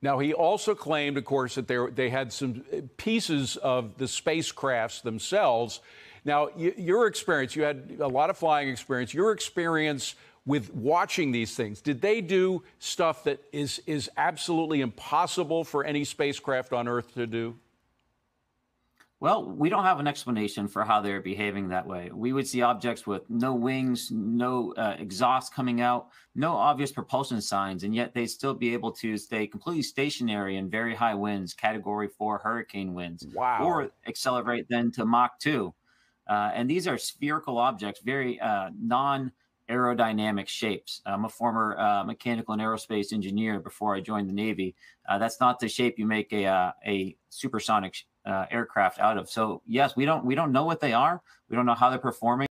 Now, he also claimed, of course, that they, they had some uh, pieces of the spacecrafts themselves. Now, your experience, you had a lot of flying experience. Your experience with watching these things, did they do stuff that is, is absolutely impossible for any spacecraft on Earth to do? Well, we don't have an explanation for how they're behaving that way. We would see objects with no wings, no uh, exhaust coming out, no obvious propulsion signs, and yet they'd still be able to stay completely stationary in very high winds, category four hurricane winds, wow. or accelerate then to Mach 2. Uh, and these are spherical objects, very uh, non aerodynamic shapes. I'm a former uh, mechanical and aerospace engineer before I joined the Navy. Uh, that's not the shape you make a, uh, a supersonic uh, aircraft out of. So yes, we don't we don't know what they are. We don't know how they're performing.